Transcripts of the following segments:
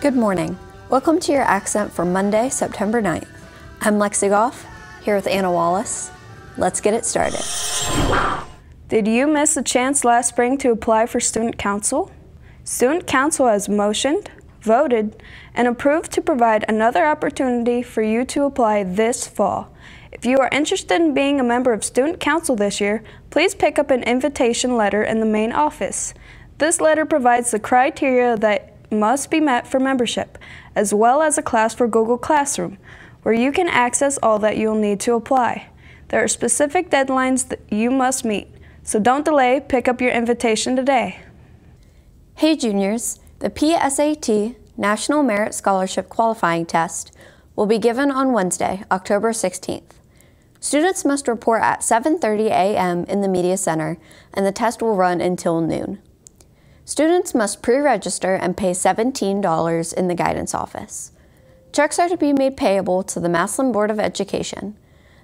Good morning. Welcome to your accent for Monday, September 9th. I'm Lexi Goff, here with Anna Wallace. Let's get it started. Did you miss a chance last spring to apply for Student Council? Student Council has motioned, voted, and approved to provide another opportunity for you to apply this fall. If you are interested in being a member of Student Council this year, please pick up an invitation letter in the main office. This letter provides the criteria that must be met for membership, as well as a class for Google Classroom, where you can access all that you'll need to apply. There are specific deadlines that you must meet, so don't delay, pick up your invitation today. Hey, juniors, the PSAT National Merit Scholarship Qualifying Test will be given on Wednesday, October 16th. Students must report at 7:30 a.m. in the Media Center, and the test will run until noon. Students must pre-register and pay $17 in the guidance office. Checks are to be made payable to the Massillon Board of Education.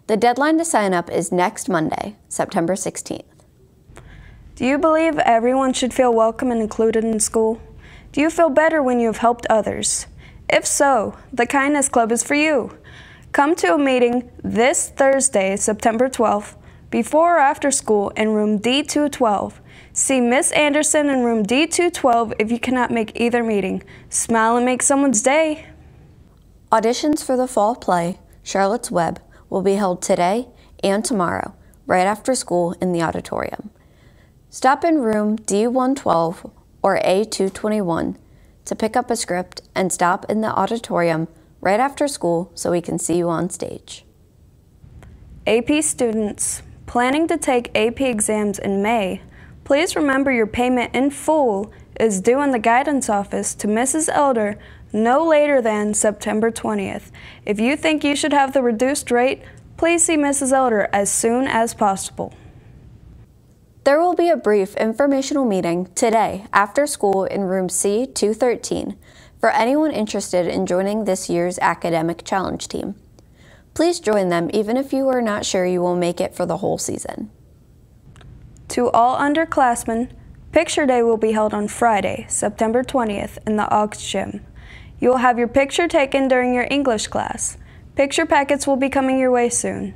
The deadline to sign up is next Monday, September 16th. Do you believe everyone should feel welcome and included in school? Do you feel better when you have helped others? If so, the Kindness Club is for you. Come to a meeting this Thursday, September 12th, before or after school in room D212. See Miss Anderson in room D212 if you cannot make either meeting. Smile and make someone's day. Auditions for the fall play, Charlotte's Web, will be held today and tomorrow, right after school in the auditorium. Stop in room D112 or A221 to pick up a script and stop in the auditorium right after school so we can see you on stage. AP students planning to take AP exams in May, please remember your payment in full is due in the guidance office to Mrs. Elder no later than September 20th. If you think you should have the reduced rate, please see Mrs. Elder as soon as possible. There will be a brief informational meeting today after school in room C213 for anyone interested in joining this year's academic challenge team. Please join them even if you are not sure you will make it for the whole season. To all underclassmen, Picture Day will be held on Friday, September 20th in the Aux Gym. You will have your picture taken during your English class. Picture packets will be coming your way soon.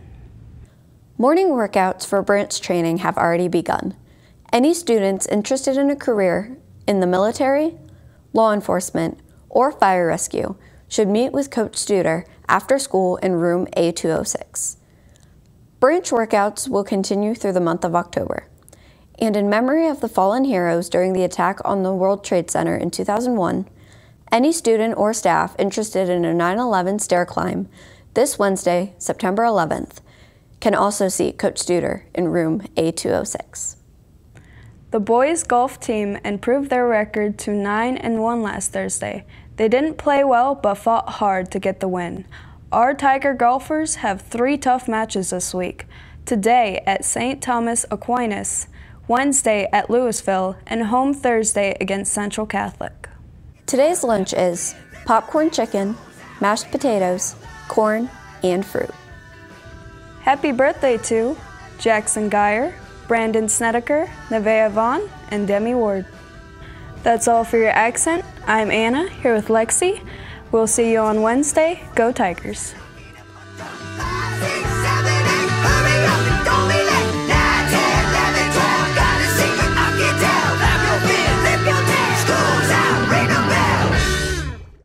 Morning workouts for branch training have already begun. Any students interested in a career in the military, law enforcement, or fire rescue should meet with Coach Studer after school in room A206. Branch workouts will continue through the month of October. And in memory of the fallen heroes during the attack on the World Trade Center in 2001, any student or staff interested in a 9 11 stair climb this Wednesday, September 11th, can also see Coach Studer in room A206. The boys golf team improved their record to 9 and 1 last Thursday. They didn't play well but fought hard to get the win. Our Tiger golfers have three tough matches this week. Today at St. Thomas Aquinas, Wednesday at Louisville, and home Thursday against Central Catholic. Today's lunch is popcorn chicken, mashed potatoes, corn, and fruit. Happy birthday to Jackson Geyer, Brandon Snedeker, Nevaeh Vaughn, and Demi Ward. That's all for your accent. I'm Anna, here with Lexi. We'll see you on Wednesday. Go Tigers.